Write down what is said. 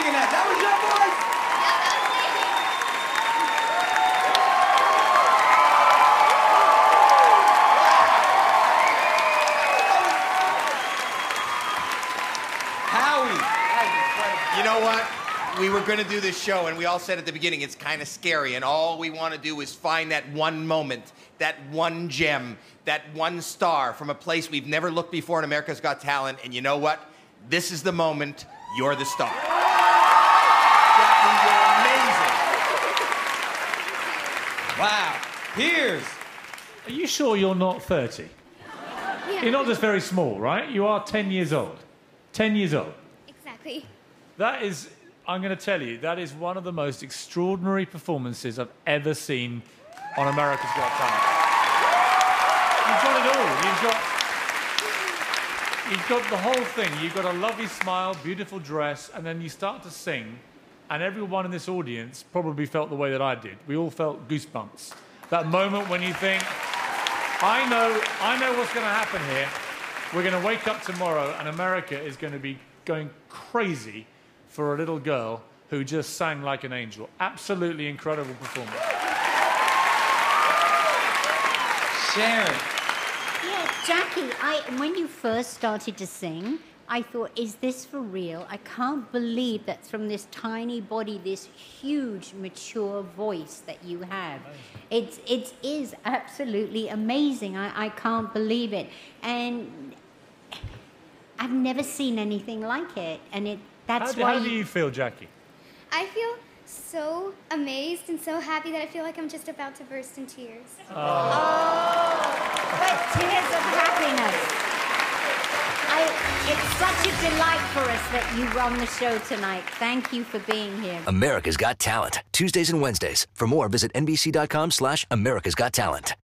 singing that. That was your voice? Howie. You know what? We were going to do this show, and we all said at the beginning it's kind of scary, and all we want to do is find that one moment, that one gem, that one star from a place we've never looked before in America's Got Talent. And you know what? This is the moment you're the star. Jackie, you're amazing. Wow. Piers. Are you sure you're not 30? Yeah. You're not just very small, right? You are 10 years old. 10 years old. Exactly. That is, I'm going to tell you, that is one of the most extraordinary performances I've ever seen on America's Got Talent. You've got it all. You've got, you've got the whole thing. You've got a lovely smile, beautiful dress, and then you start to sing, and everyone in this audience probably felt the way that I did. We all felt goosebumps. That moment when you think, I know, I know what's going to happen here. We're going to wake up tomorrow, and America is going to be going crazy for a little girl who just sang like an angel. Absolutely incredible performance. Sharon. Yeah, Jackie, I, when you first started to sing, I thought, is this for real? I can't believe that from this tiny body, this huge, mature voice that you have. It's, it is absolutely amazing. I, I can't believe it. And I've never seen anything like it. And it, that's How, do- why how do you feel, Jackie? I feel so amazed and so happy that I feel like I'm just about to burst in tears. But tears of happiness. I, it's such a delight for us that you run the show tonight. Thank you for being here. America's Got Talent. Tuesdays and Wednesdays. For more, visit NBC.com slash America's Got Talent.